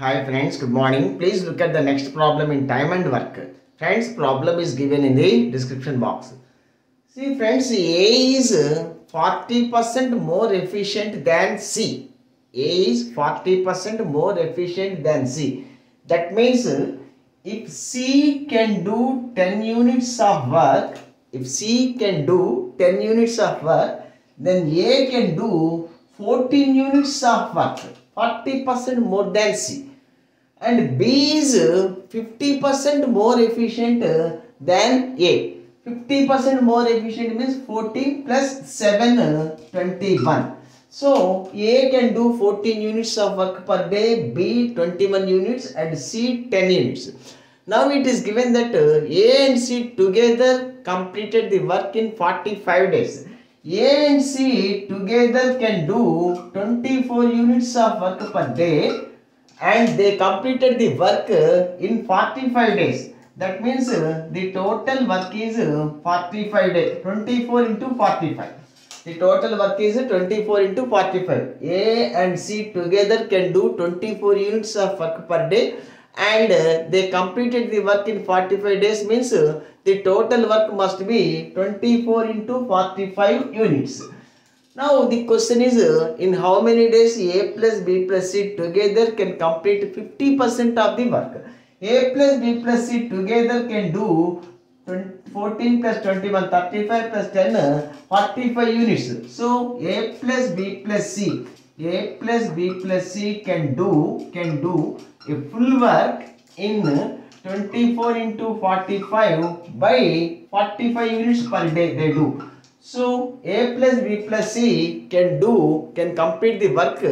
Hi friends, good morning. Please look at the next problem in time and work. Friends, problem is given in the description box. See friends, A is 40% more efficient than C. A is 40% more efficient than C. That means if C can do 10 units of work, if C can do 10 units of work, then A can do 14 units of work, 40% more than C. And B is 50% more efficient than A. 50% more efficient means 14 plus 7, 21. So A can do 14 units of work per day, B 21 units and C 10 units. Now it is given that A and C together completed the work in 45 days. A and C together can do 24 units of work per day and they completed the work in 45 days. That means uh, the total work is uh, 45 days, 24 into 45. The total work is 24 into 45. A and C together can do 24 units of work per day and uh, they completed the work in 45 days means the total work must be 24 into 45 units. Now the question is uh, in how many days A plus B plus C together can complete 50% of the work. A plus B plus C together can do 14 plus 21 35 plus 10 uh, 45 units. So A plus B plus C A plus B plus C can do can do a full work in 24 into 45 by 45 units per day they do. So A plus B plus C can do can complete the work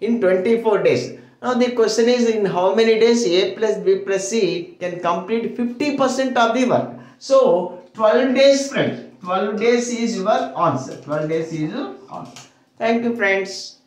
in 24 days. Now the question is in how many days A plus B plus C can complete 50% of the work. So 12 days friends. 12 days is your answer. 12 days is your answer. Thank you friends.